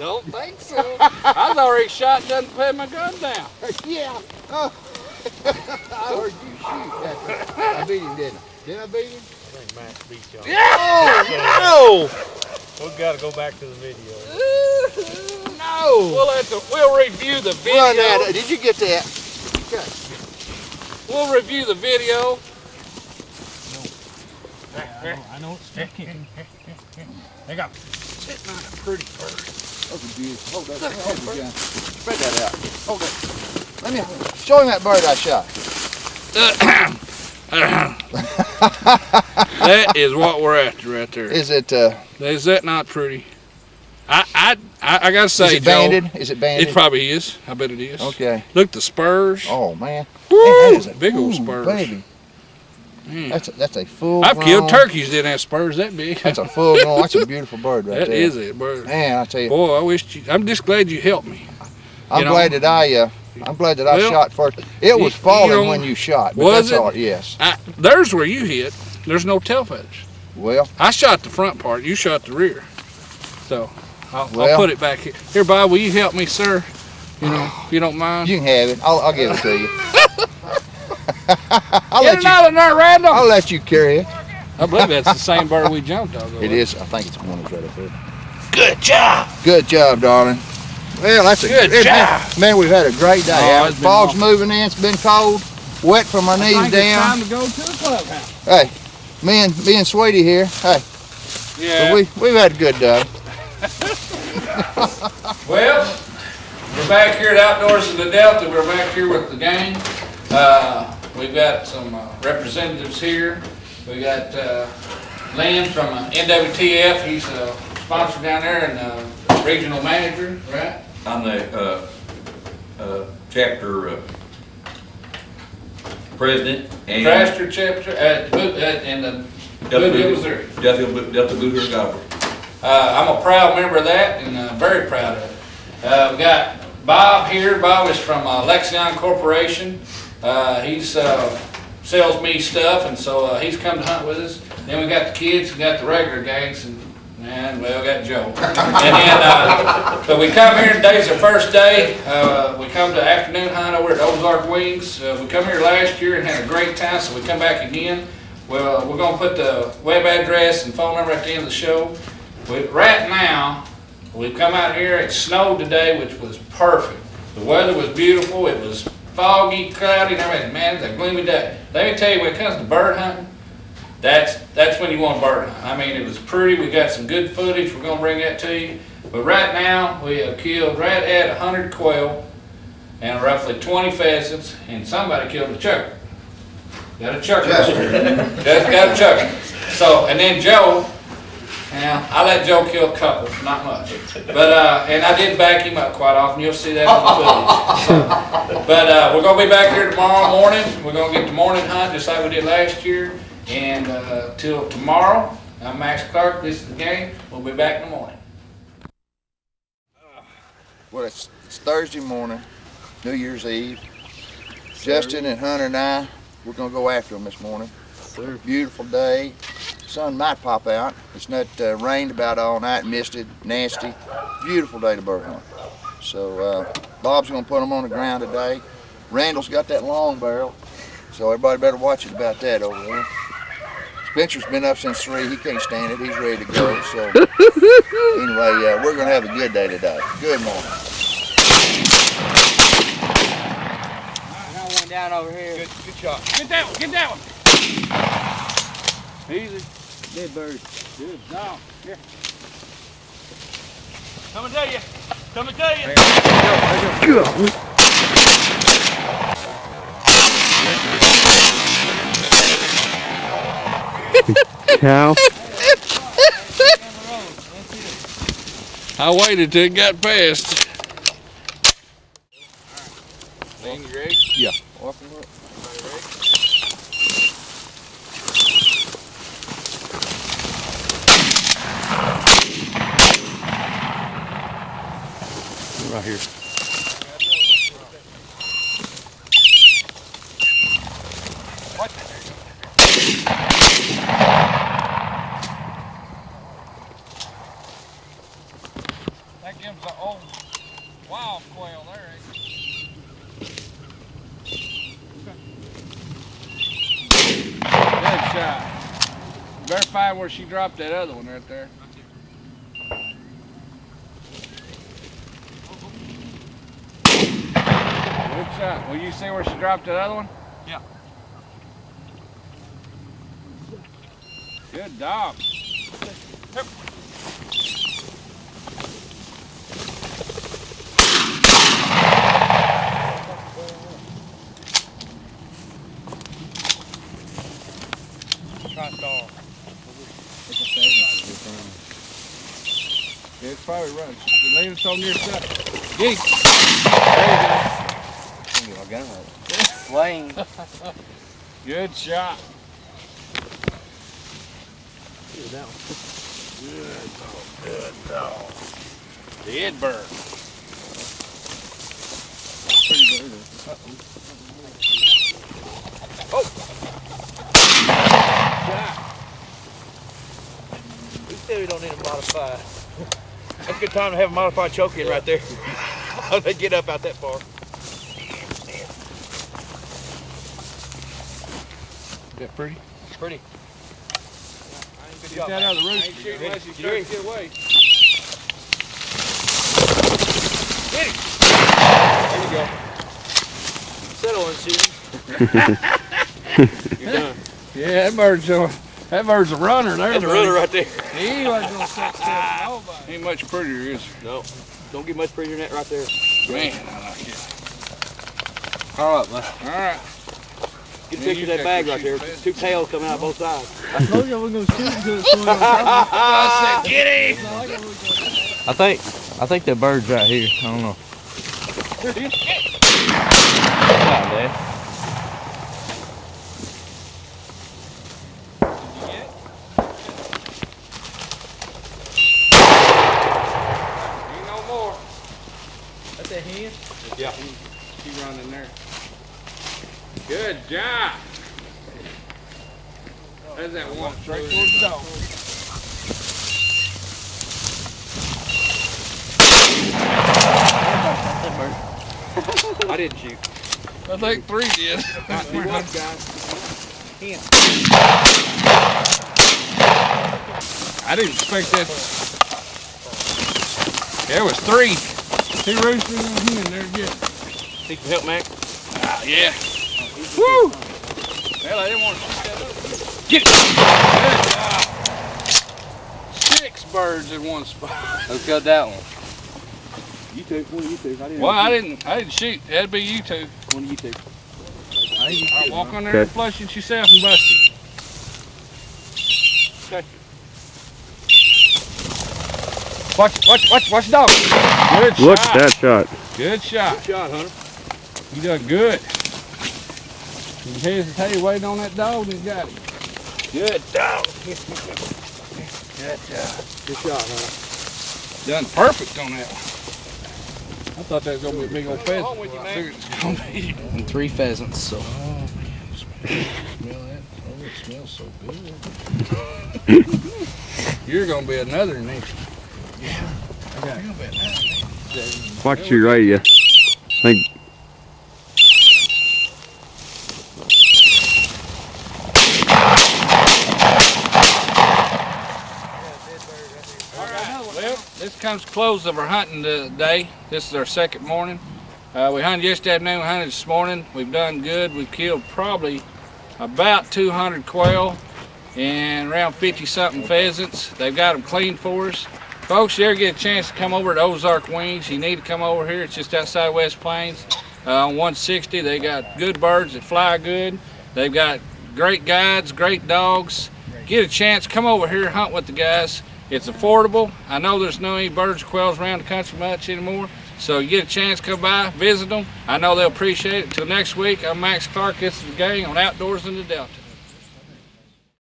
Don't think so. I was already shot, done put my gun down. yeah. Oh. I heard you shoot. That's. I beat him, didn't I? Did I beat him? I think Max beat y'all. Oh, We've got to go back to the video. no! No! We'll have to, we'll review the video. Run that. Did you get that? Okay. We'll review the video. I know, I know it's sticking. They got Sitting on a pretty bird. Those are beautiful. Hold that. Hold the gun. Spread that out. Hold that. Let me show him that bird I shot. that is what we're after right there. Is it? Uh, Is that not pretty? I I I, I gotta say, is it Joe. Is it banded? it probably is. I bet it is. Okay. Look, the spurs. Oh man. Woo! Man, that is a big old ooh, spurs. Baby. Man. That's a, that's a full. I've killed turkeys didn't have spurs that big. That's a full. grown That's a beautiful bird right That there. is a bird. Man, I tell you, Boy, I wish you. I'm just glad you helped me. I'm you know. glad that I. Uh, I'm glad that I Well, shot first. It was you- you falling know, when you shot. Was that's it? all. Yes. I, there's where you hit. There's no tail feathers. Well, I shot the front part. You shot the rear. So I'll, I'll put it back here. Here, Bob, will you help me, sir? You know, if you don't mind. you can have it. I'll, I'll give it to you. I'll Get let it you. out of there, Randall. I'll let you carry it. I believe that's the same bird we jumped over. It is. I think it's one that's right up there. Good job. Good job, darling. Well, that's a Good it- job. Man, man, we've had a great day. Oh, haven't it's been Fog's moving in. It's been cold, wet from our knees down. time to go to the clubhouse. Hey, me and me and Sweetie here. Hey, Yeah. but we we've had a good day. Well, we're back here at Outdoors in the Delta. We're back here with the gang. Uh, we've got some uh, representatives here. We got uh, Lynn from uh, NWTF. He's a sponsor down there and uh, regional manager, right? I'm the, uh, uh, chapter, uh, president and Craster chapter at at, in the Delta Bootheel, Boot- Missouri. Delta, Delta. Uh, I'm a proud member of that and uh, very proud of it. Uh, we got Bob here. Bob is from uh, Lexion Corporation. Uh, he's uh, sells me stuff, and so uh, he's come to hunt with us. Then we got the kids. We got the regular gangs, and and well, we got Joe. And then uh, we come here. Today's our first day. Uh, we come to afternoon hunt over at Ozark Wings. Uh, we come here last year and had a great time, so we come back again. Well, we're gonna put the web address and phone number at the end of the show. We, right now, we've come out here, it snowed today, which was perfect. The weather was beautiful, it was foggy, cloudy, and everything. Man, it's a gloomy day. Let me tell you, when it comes to bird hunting, that's, that's when you want to bird hunt. I mean, it was pretty, we got some good footage, we're gonna bring that to you. But right now, we have killed right at hundred quail and roughly twenty pheasants, and somebody killed a chukar. Got a chukar. Just got a chukar. So, and then Joe, I let Joe kill a couple, not much. But, uh, and I did back him up quite often, you'll see that in the footage. But, uh, we're gonna be back here tomorrow morning, we're gonna get the morning hunt just like we did last year. And, uh, till tomorrow, I'm Max Clark, this is the game, we'll be back in the morning. Well, it's, it's Thursday morning, New Year's Eve. Justin and Hunter and I, we're gonna go after them this morning. Beautiful day. Sun might pop out. It's not uh, rained about all night, misted, nasty. Beautiful day to bird hunt. So uh, Bob's gonna put them on the ground today. Randall's got that long barrel, so everybody better watch it about that over there. Spencer's been up since three. He can't stand it. He's ready to go. So anyway, uh, we're gonna have a good day today. Good morning. Got one down over here. Good, good shot. Get that one, get that one. Easy. Dead bird. Good job. Here. Coming to you. Coming to you. Cow. I waited till it got past. right here. That gives old wild quail Good eh? shot. Verify where she dropped that other one right there. Shot. Will you see where she dropped that other one? Yeah. Good dog. Yeah, it's probably right. Lean it on your side. Geek. There Wayne. You go. Good shot. Good dog. Good dog. Dead bird. Pretty bird. Oh! We said we don't need a modified. That's a good time to have a modified choke in right there. they get up out that far. That pretty? Pretty. Get that out of the roof. ain't shooting unless you start start to get away. There you go. Settle and shoot. You're done. Yeah, that bird's a, that bird's a runner there. That's a buddy. runner right there. He ain't gonna set stuff nobody. Ain't much prettier, is No. Don't get much prettier than that right there. Man, I like it. All right, man. All right. Get a picture of that bag right there. fast. Two tails coming out both sides. I told you I was gonna shoot until it's going I said, get him! I think, I think that bird's right here. I don't know. Come on, Dad. Ain't no more. That's that hen? Yeah. She running there. Good job. There's that one straight towards the dog. I didn't shoot. I think three did. Be one, guys. I didn't expect that. There was three. Two roosters and a hen there, good. Need some help, Mac? Ah, yeah. Woo! Well, I didn't want to shoot that up. Get it! Good job. Six birds in one spot. Who killed that one? You two. One of you two. I didn't. Well, I didn't. I didn't shoot. That'd be you two. One of you two. All right, walk on there and flush it yourself and bust it. Okay. Watch, watch, watch, watch the dog. Good Look shot. at that shot. Good shot. Good shot, Hunter. You done good. You hesitate waiting on that dog and got it. Good dog. Good job. Good shot, Hunter. Done perfect on that one. I thought that was gonna be a big old pheasant. wrong with you, I man? figured it's gonna be. And three pheasants, so. Oh, man. Smell that? Oh, it smells so good. You're gonna be another next. Yeah. Okay. You're gonna be another. Watch your radio. I think Well, this comes close of our hunting today. This is our second morning. Uh, we hunted yesterday afternoon, we hunted this morning. We've done good. We've killed probably about 200 quail and around 50 something pheasants. They've got them cleaned for us. Folks, you ever get a chance to come over to Ozark Wings, you need to come over here. It's just outside West Plains. Uh, on 160, they got good birds that fly good. They've got great guides, great dogs. Get a chance, come over here, hunt with the guys. It's affordable. I know there's no any birds or quails around the country much anymore. So you get a chance, come by, visit them. I know they'll appreciate it. Till next week, I'm Max Clark. This is the gang on Outdoors in the Delta.